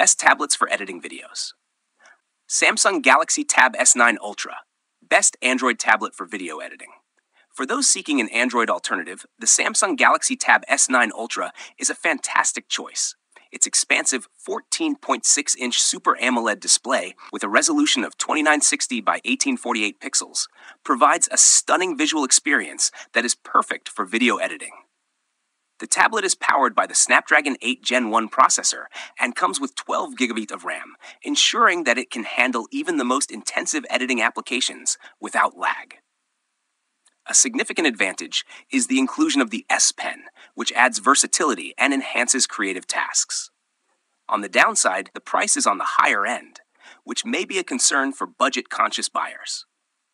best tablets for editing videos. Samsung Galaxy Tab S9 Ultra, best Android tablet for video editing. For those seeking an Android alternative, the Samsung Galaxy Tab S9 Ultra is a fantastic choice. Its expansive 14.6 inch Super AMOLED display with a resolution of 2960 by 1848 pixels provides a stunning visual experience that is perfect for video editing. The tablet is powered by the Snapdragon 8 Gen 1 processor and comes with 12 GB of RAM, ensuring that it can handle even the most intensive editing applications without lag. A significant advantage is the inclusion of the S Pen, which adds versatility and enhances creative tasks. On the downside, the price is on the higher end, which may be a concern for budget conscious buyers.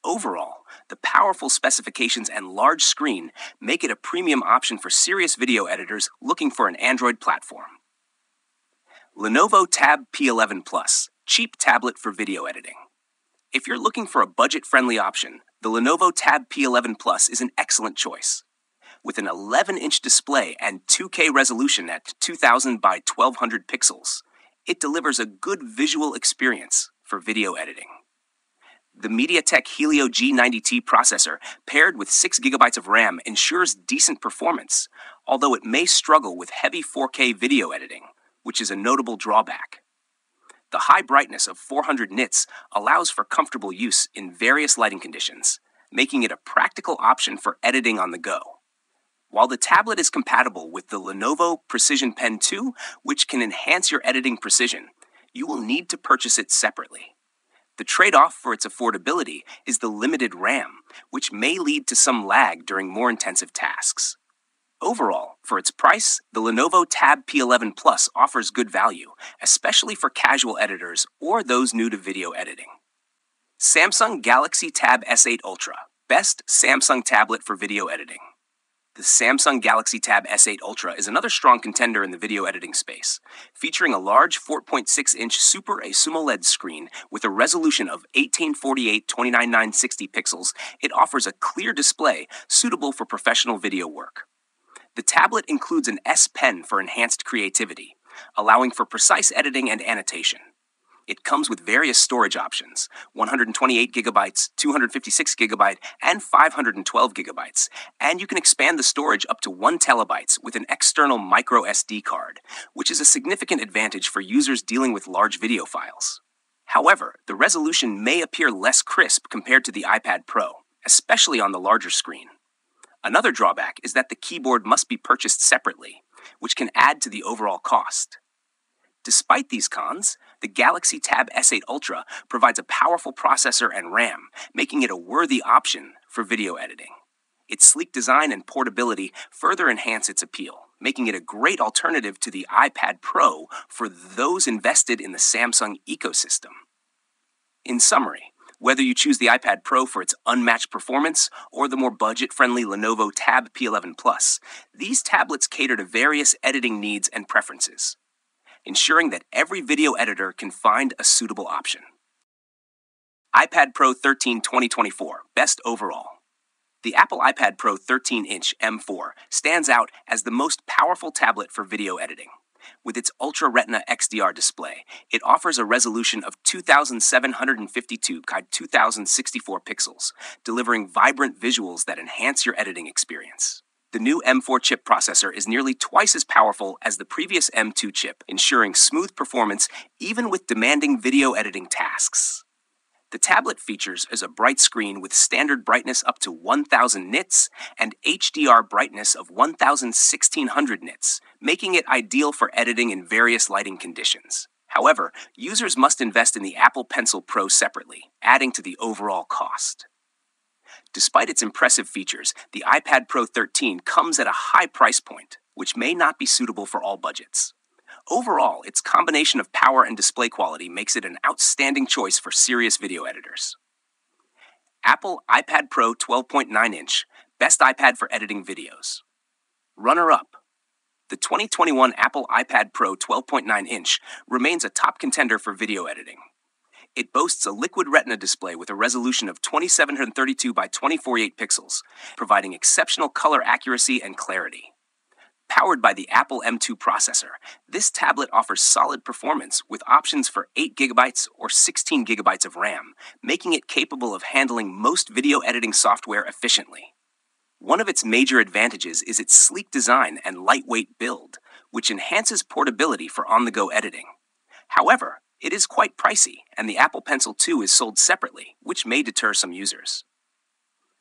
Overall, the powerful specifications and large screen make it a premium option for serious video editors looking for an Android platform. Lenovo Tab P11 Plus, cheap tablet for video editing. If you're looking for a budget friendly option, the Lenovo Tab P11 Plus is an excellent choice. With an 11 inch display and 2K resolution at 2000 by 1200 pixels, it delivers a good visual experience for video editing. The MediaTek Helio G90T processor, paired with 6GB of RAM, ensures decent performance, although it may struggle with heavy 4K video editing, which is a notable drawback. The high brightness of 400 nits allows for comfortable use in various lighting conditions, making it a practical option for editing on the go. While the tablet is compatible with the Lenovo Precision Pen 2, which can enhance your editing precision, you will need to purchase it separately. The trade off for its affordability is the limited RAM, which may lead to some lag during more intensive tasks. Overall, for its price, the Lenovo Tab P11 Plus offers good value, especially for casual editors or those new to video editing. Samsung Galaxy Tab S8 Ultra, best Samsung tablet for video editing. The Samsung Galaxy Tab S8 Ultra is another strong contender in the video editing space. Featuring a large 4.6 inch Super AMOLED screen with a resolution of 1848 29960 pixels, it offers a clear display suitable for professional video work. The tablet includes an S Pen for enhanced creativity, allowing for precise editing and annotation. It comes with various storage options 128 gigabytes, 256 gigabyte, and 512 gigabytes. And you can expand the storage up to 1 terabytes with an external micro SD card, which is a significant advantage for users dealing with large video files. However, the resolution may appear less crisp compared to the iPad Pro, especially on the larger screen. Another drawback is that the keyboard must be purchased separately, which can add to the overall cost. Despite these cons, the Galaxy Tab S8 Ultra provides a powerful processor and RAM, making it a worthy option for video editing. Its sleek design and portability further enhance its appeal, making it a great alternative to the iPad Pro for those invested in the Samsung ecosystem. In summary, whether you choose the iPad Pro for its unmatched performance or the more budget friendly Lenovo Tab P11 Plus, these tablets cater to various editing needs and preferences ensuring that every video editor can find a suitable option. iPad Pro 13 2024, best overall. The Apple iPad Pro 13 inch M4 stands out as the most powerful tablet for video editing. With its Ultra Retina XDR display, it offers a resolution of 2752 by 2064 pixels, delivering vibrant visuals that enhance your editing experience. The new M4 chip processor is nearly twice as powerful as the previous M2 chip, ensuring smooth performance even with demanding video editing tasks. The tablet features is a bright screen with standard brightness up to 1000 nits and HDR brightness of 1600 nits, making it ideal for editing in various lighting conditions. However, users must invest in the Apple Pencil Pro separately, adding to the overall cost. Despite its impressive features, the iPad Pro 13 comes at a high price point, which may not be suitable for all budgets. Overall, its combination of power and display quality makes it an outstanding choice for serious video editors. Apple iPad Pro 12.9 inch, best iPad for editing videos. Runner up. The 2021 Apple iPad Pro 12.9 inch remains a top contender for video editing. It boasts a liquid retina display with a resolution of 2732 by 2048 pixels, providing exceptional color accuracy and clarity. Powered by the Apple M2 processor, this tablet offers solid performance with options for 8 gigabytes or 16 gigabytes of RAM, making it capable of handling most video editing software efficiently. One of its major advantages is its sleek design and lightweight build, which enhances portability for on the go editing. However, it is quite pricey, and the Apple Pencil 2 is sold separately, which may deter some users.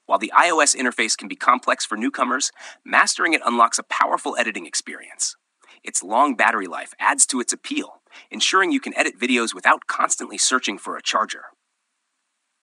While the iOS interface can be complex for newcomers, mastering it unlocks a powerful editing experience. Its long battery life adds to its appeal, ensuring you can edit videos without constantly searching for a charger.